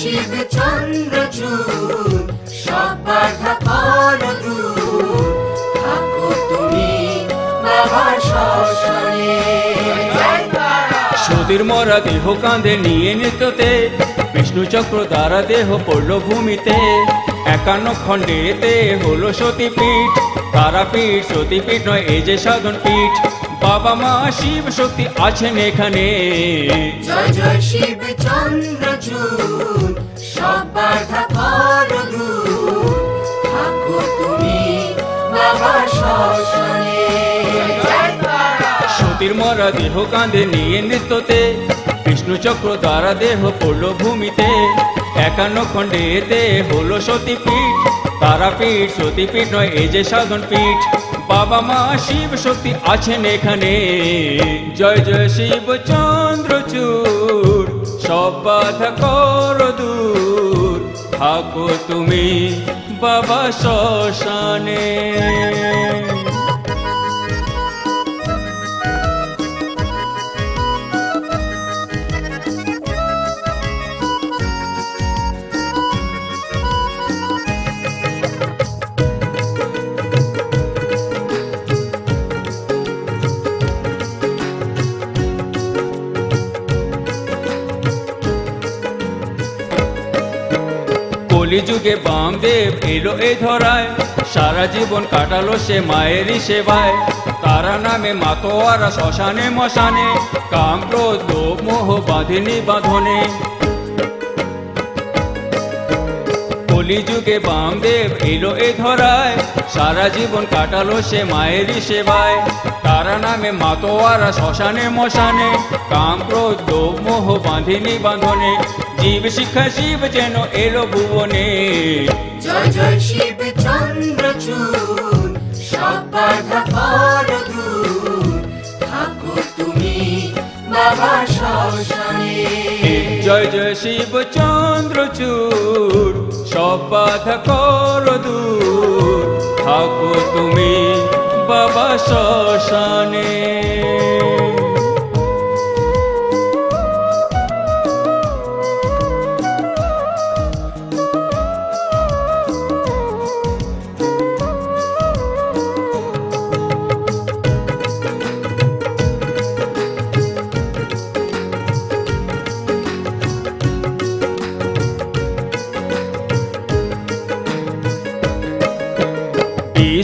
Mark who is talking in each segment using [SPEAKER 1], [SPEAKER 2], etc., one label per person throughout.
[SPEAKER 1] শিব
[SPEAKER 2] সতীর মরা দেহ কাঁধে নিয়ে নৃত্যতে বিষ্ণু চক্র দ্বারা দেহ পড়ল ভূমিতে। একান্ন খণ্ডেতে হলো সতীপীঠ। তারাপীঠ সতীপীঠ নয় এই যে সাধন পীঠ বাবা মা শিব শক্তি আছেন এখানে। সতীর মরা দেহ কাঁধে নিয়ে নৃত্যতে বিষ্ণু চক্র দ্বারা দেহ পড়ল ভূমিতে। একান্ন খণ্ডেতে হলো সতীপীঠ, তারাপীঠ, সতীপীঠ নয়, এই যে সাধন পীঠ। বাবা মা শিব শক্তি আছেন এখানে। জয় জয় শিব চন্দ্রচূড় সব বাধা কর দূর। থাকো তুমি বাবা শ্মশানে। কলিযুগে বামদেব এলো এ ধরায়। সারা জীবন কাটালো সে মায়েরই সেবায়। তারা নামে মাতোয়ারা, শ্মশানে মশানে। কাম ক্রোধ লোভ মোহ বাঁধেনি বাঁধনে। কলিযুগে বামদেব এলো এ ধরায়। সারা জীবন কাটালো সে মায়েরই সেবায়। তারা নামে মাতোয়ারা শ্মশানে মশানে। কাম ক্রোধ লোভ মোহ বাঁধেনি বাঁধনে। জীব শিক্ষা শিব যেন এলো ভুবনে।
[SPEAKER 1] জয় জয় শিব চন্দ্রচূড় সব বাধা কর দূর। থাকো তুমি বাবা শ্মশানে।
[SPEAKER 2] জয় জয় শিব চন্দ্রচূড় বাধা কর দূর থাকো তুমি বাবা শ্মশানে।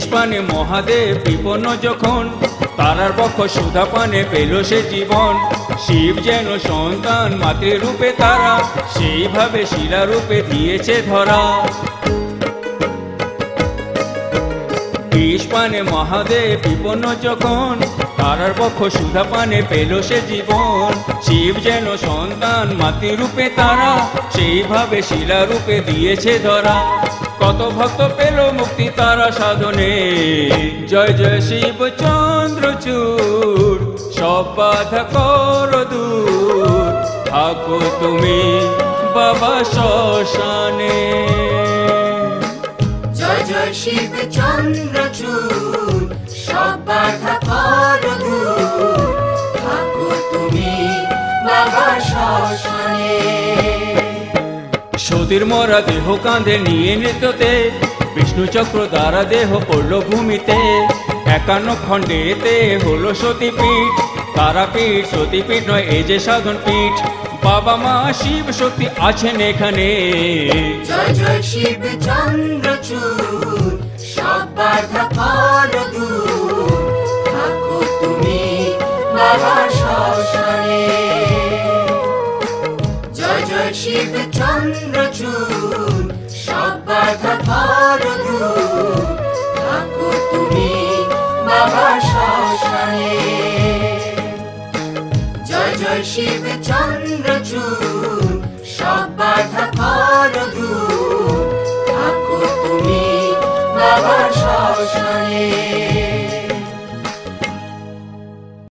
[SPEAKER 2] পানে মহাদেব বিপন্ন যখন, তারার পক্ষ সুধা পানে পেল সে জীবন। শিব যেন সন্তান মাতৃরূপে তারা, সেইভাবে শিলারূপে দিয়েছে ধরা। পানে মহাদেব বিপন্ন যখন, তারার পক্ষ সুধা পানে পেল সে জীবন। শিব যেন সন্তান মাতৃরূপে তারা, সেইভাবে শিলারূপে দিয়েছে ধরা। কত ভক্ত পেল মুক্তি তারা সাধনে। জয় জয় শিব চন্দ্রচূড় সব বাধা কর দূর। থাকো তুমি বাবা শ্মশানে।
[SPEAKER 1] জয় জয় শিব চন্দ্রচূড় সব বাধা
[SPEAKER 2] সতীর মরা দেহ কাঁধে নিয়ে নৃত্যতে বিষ্ণু চক্র দ্বারা দেহ পড়ল ভূমিতে। একান্ন খণ্ডেতে হলো সতীপীঠ, তারাপীঠ, সতীপীঠ নয় এই যে সাধন পীঠ বাবা মা শিব শক্তি আছেন এখানে।
[SPEAKER 1] তুমি বাবা শ্মশানে। শিব চন্দ্রচূড় সব বাধা দূর থাকো তুমি বাবা শ্মশানে। জয় জয় শিব চন্দ্রচূড়